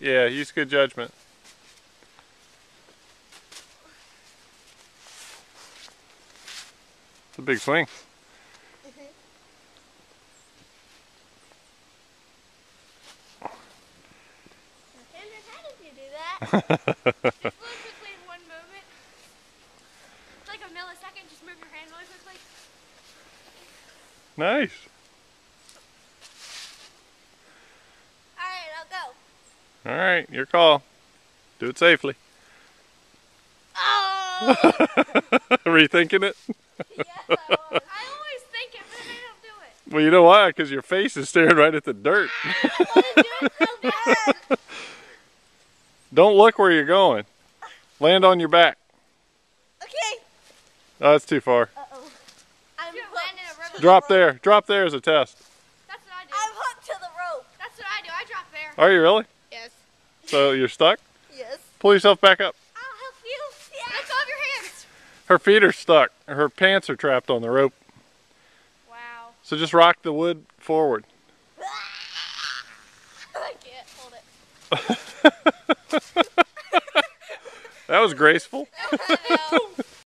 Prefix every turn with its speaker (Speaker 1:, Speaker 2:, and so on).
Speaker 1: Yeah, use good judgment. It's a big swing.
Speaker 2: Sanders, how did you do that? just really quickly in one movement. It's like a millisecond. Just move your hand really quickly.
Speaker 1: nice.
Speaker 2: Alright, I'll go.
Speaker 1: All right, your call. Do it safely.
Speaker 2: Oh!
Speaker 1: Were you thinking it?
Speaker 2: yes, I was. I always think it, but then I don't do it.
Speaker 1: Well, you know why? Because your face is staring right at the dirt.
Speaker 2: I want to do it so bad.
Speaker 1: Don't look where you're going. Land on your back.
Speaker 2: Okay.
Speaker 1: Oh, that's too far.
Speaker 2: Uh-oh. I'm hooked.
Speaker 1: Drop there. Drop there as a test.
Speaker 2: That's what I do. I'm hooked to the rope. That's what I do. I drop there.
Speaker 1: Are you really? So you're stuck?
Speaker 2: Yes.
Speaker 1: Pull yourself back up.
Speaker 2: I'll help you. Yeah. Let go of your hands.
Speaker 1: Her feet are stuck. Her pants are trapped on the rope.
Speaker 2: Wow.
Speaker 1: So just rock the wood forward.
Speaker 2: I can't hold it.
Speaker 1: That was graceful.